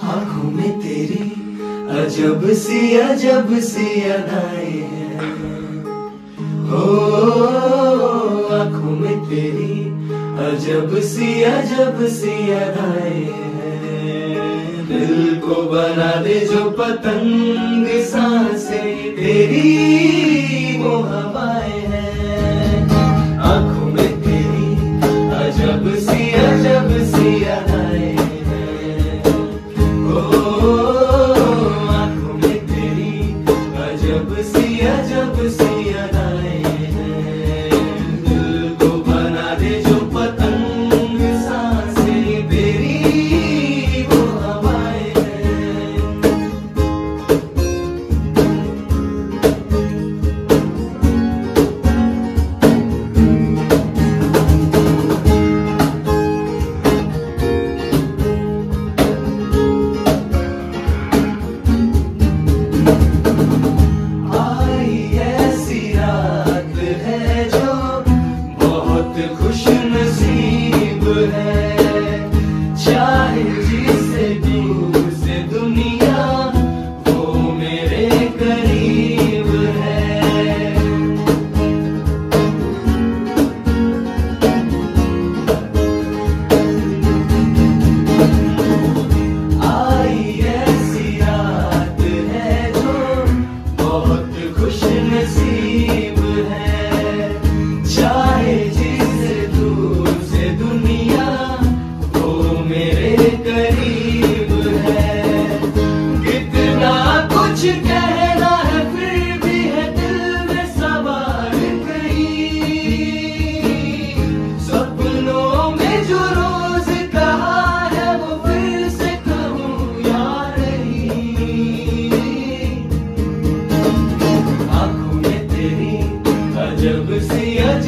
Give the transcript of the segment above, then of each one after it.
आँखों में तेरी अजब सी अजब सी अदाएँ हैं। हो आँखों में तेरी अजब सी अजब सी अदाएँ हैं। दिल को बना दे जो पतंग साँसें, तेरी अजब सी अजब सी Jesus.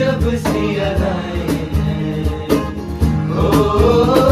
जब सी अदाएँ हैं। ओ, ओ, ओ।